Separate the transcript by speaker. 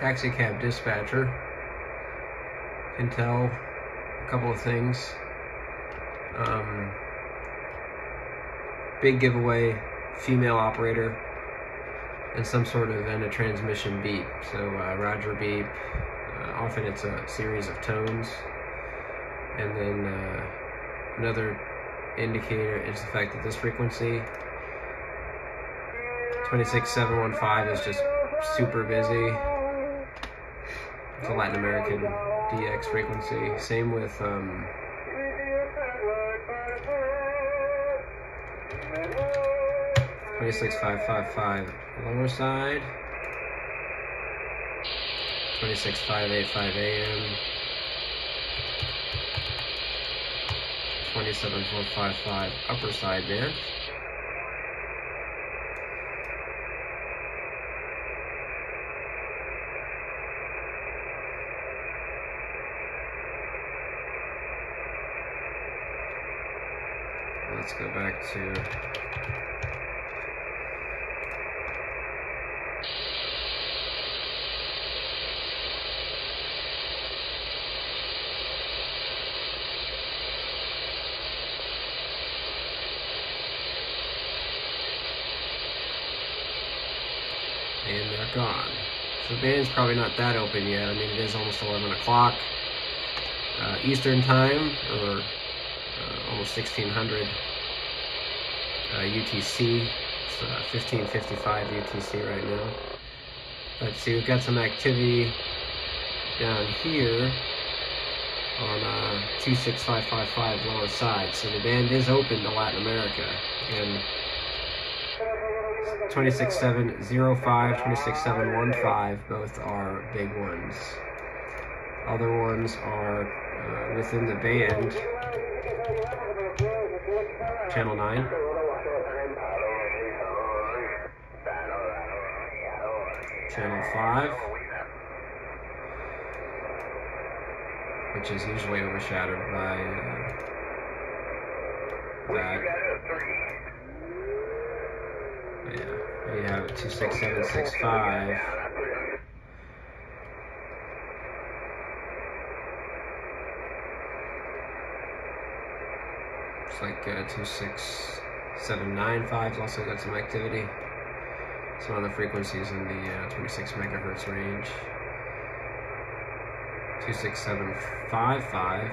Speaker 1: taxi cab dispatcher. Can tell a couple of things. Um, big giveaway, female operator, and some sort of and a transmission beep. So uh, Roger beep. Uh, often it's a series of tones, and then uh, another indicator is the fact that this frequency 26715 is just super busy. A Latin American DX frequency. Same with um, Twenty-six five five five lower side. Twenty-six five eight five AM. Twenty-seven four five five upper side band. Let's go back to and they're gone. So the band's probably not that open yet. I mean, it is almost 11 o'clock uh, Eastern time, or almost 1600 uh, UTC. It's uh, 1555 UTC right now. But see, we've got some activity down here on uh, 26555 lower side. So the band is open to Latin America. And 26705, 26715, both are big ones. Other ones are uh, within the band. Channel 9. Channel 5. Which is usually overshadowed by uh, that. Yeah, we have 26765. It's like uh, 26795's also got some activity. Some other frequencies in the uh, 26 megahertz range. 26755